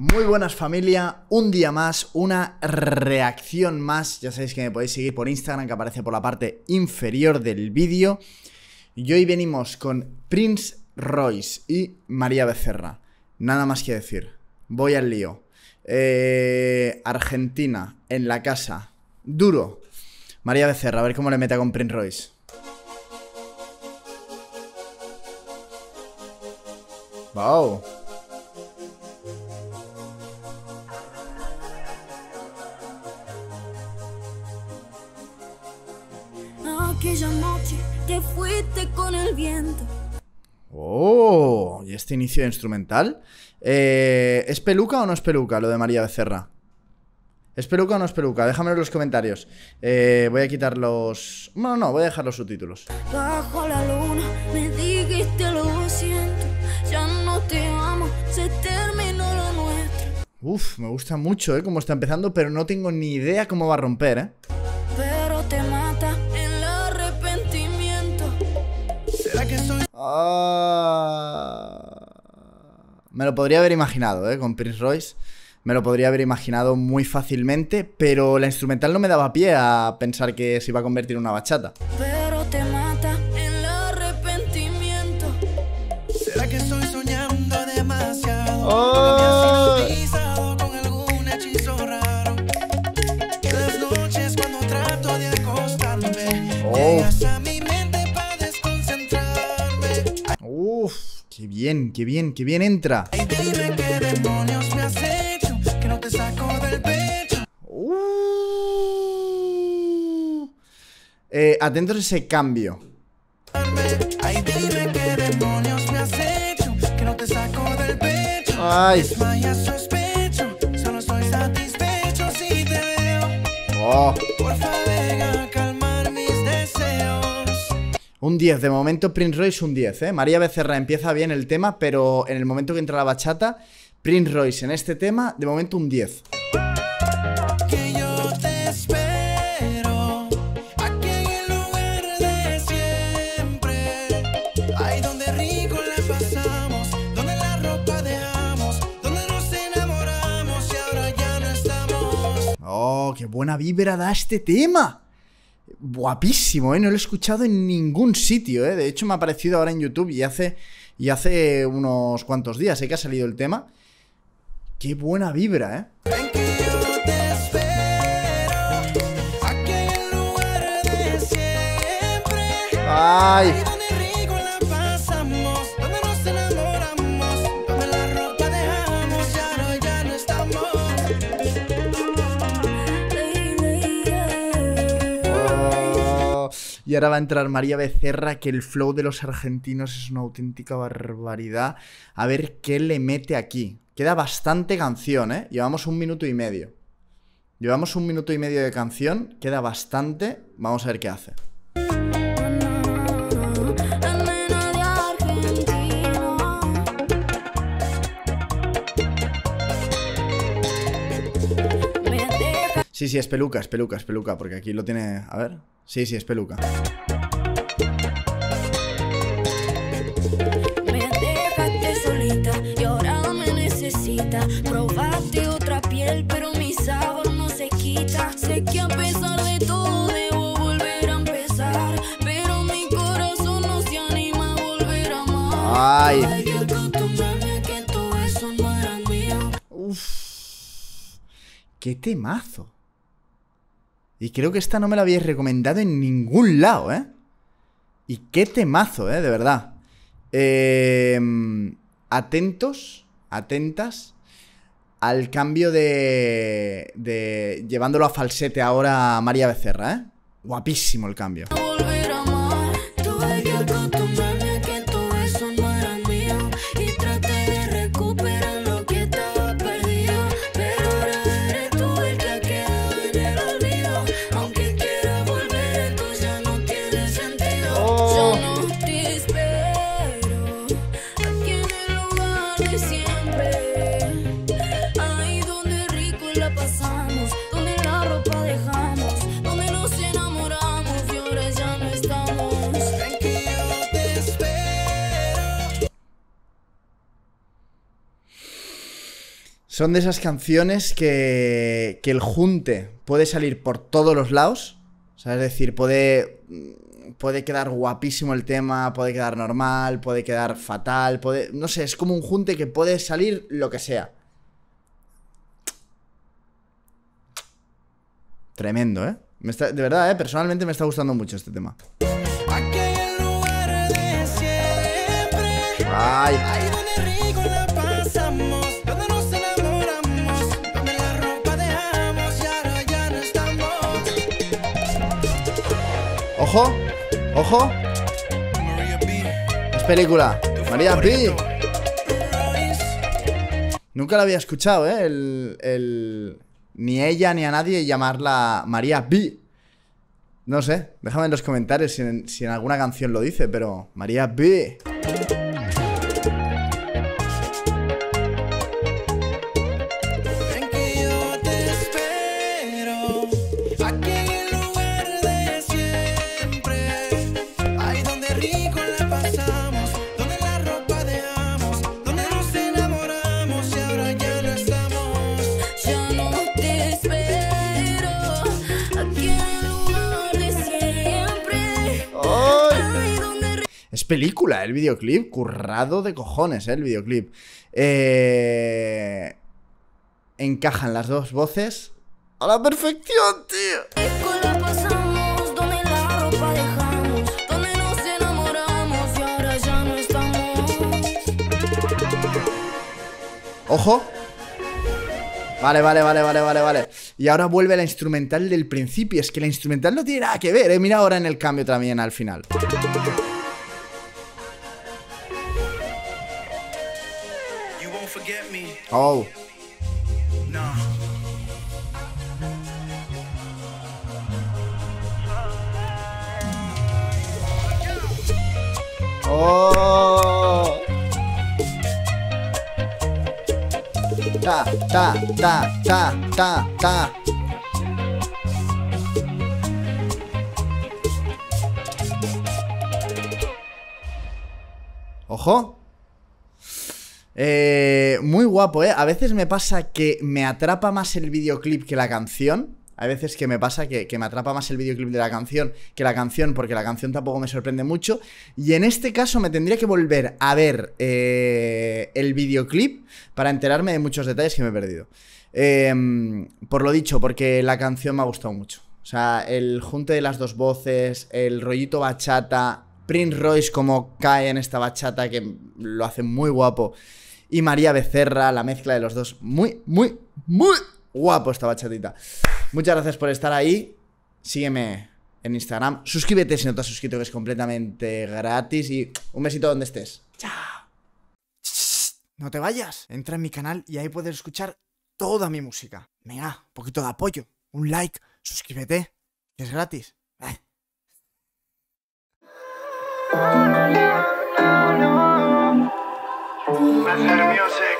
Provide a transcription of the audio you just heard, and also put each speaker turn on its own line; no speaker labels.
Muy buenas familia, un día más, una reacción más, ya sabéis que me podéis seguir por Instagram que aparece por la parte inferior del vídeo. Y hoy venimos con Prince Royce y María Becerra, nada más que decir, voy al lío, eh, Argentina, en la casa, duro, María Becerra, a ver cómo le mete con Prince Royce. Wow.
Aquella noche te fuiste con el viento.
Oh, ¿y este inicio instrumental? Eh, ¿Es peluca o no es peluca lo de María Becerra? ¿Es peluca o no es peluca? Déjamelo en los comentarios. Eh, voy a quitar los... No, no, voy a dejar los subtítulos.
Bajo la luna me dijiste lo siento. Ya no te amo, se terminó lo nuestro.
Uf, me gusta mucho, ¿eh? Cómo está empezando, pero no tengo ni idea cómo va a romper, ¿eh? Ah, Me lo podría haber imaginado, ¿eh? Con Prince Royce. Me lo podría haber imaginado muy fácilmente, pero la instrumental no me daba pie a pensar que se iba a convertir en una bachata. Qué bien, qué bien, qué bien entra.
Ay, dime qué demonios me has hecho que no te saco del pecho.
Uh. Eh, atentos a ese cambio.
Ay, dime qué demonios me has hecho que no te saco del pecho.
Ay.
Desmaya sospecho, solo estoy satisfecho si te veo.
Oh.
Porfa, ven
Un 10, de momento Prince Royce un 10, ¿eh? María Becerra empieza bien el tema, pero en el momento que entra la bachata, Prince Royce en este tema, de momento un 10.
Que yo te espero aquí en el lugar de siempre. Ahí donde rico la pasamos, donde la ropa dejamos, donde nos enamoramos y ahora ya no estamos.
Oh, qué buena vibra da este tema. Guapísimo, ¿eh? No lo he escuchado en ningún sitio, ¿eh? De hecho, me ha aparecido ahora en YouTube y hace, y hace unos cuantos días, ¿eh? Que ha salido el tema. Qué buena vibra, ¿eh?
Ven Y ahora
va a entrar María Becerra, que el flow de los argentinos es una auténtica barbaridad. A ver qué le mete aquí. Queda bastante canción, ¿eh? Llevamos un minuto y medio. Llevamos un minuto y medio de canción, queda bastante. Vamos a ver qué hace. Sí, sí, es peluca, es peluca, es peluca, porque aquí lo tiene... A ver. Sí, sí, es peluca.
Me dejaste solita y ahora me necesita. Probaste otra piel, pero mi sabor no se quita. Sé que a pesar de todo debo volver a empezar, pero mi corazón no se anima a volver a amar.
Ay. Uf. ¡Qué temazo! Y creo que esta no me la habéis recomendado en ningún lado, ¿eh? Y qué temazo, ¿eh? De verdad. Eh, atentos, atentas al cambio de, de... Llevándolo a falsete ahora a María Becerra, ¿eh? Guapísimo el cambio. Son de esas canciones que, que el junte puede salir por todos los lados. O sea, es decir, puede, puede quedar guapísimo el tema, puede quedar normal, puede quedar fatal, puede... No sé, es como un junte que puede salir lo que sea. Tremendo, ¿eh? Me está- de verdad, ¿eh? Personalmente me está gustando mucho este tema.
Siempre.
Ay. Ojo, ojo,
B,
es película. María.
Royce.
Nunca la había escuchado, ¿eh? El, el- Ni ella ni a nadie llamarla María B. No sé, déjame en los comentarios si en, si en alguna canción lo dice, pero María B. Es película el videoclip, currado de cojones, ¿eh? El videoclip. Eh... Encajan las dos voces a la perfección, tío. Ojo. Vale, vale, vale, vale, vale, vale. Y ahora vuelve la instrumental del principio. Es que la instrumental no tiene nada que ver, ¿eh? Mira ahora en el cambio también al final.
won't forget me.
Oh.
Nah.
Oh. Da, da, da, da, da, da. Ojo. Eh, muy guapo, ¿eh? A veces me pasa que me atrapa más el videoclip que la canción. Hay veces que me pasa que, que me atrapa más el videoclip de la canción que la canción, porque la canción tampoco me sorprende mucho. Y en este caso me tendría que volver a ver eh, el videoclip para enterarme de muchos detalles que me he perdido. Eh, por lo dicho, porque la canción me ha gustado mucho. O sea, el junte de las dos voces, el rollito bachata, Prince Royce como cae en esta bachata que lo hace muy guapo. Y María Becerra, la mezcla de los dos. Muy, muy, muy guapo esta bachatita. Muchas gracias por estar ahí. Sígueme en Instagram. Suscríbete si no te has suscrito, que es completamente gratis. Y un besito donde estés. Chao. No te vayas. Entra en mi canal y ahí puedes escuchar toda mi música. Venga, un poquito de apoyo. Un like. Suscríbete. Es gratis. Eh.
Music.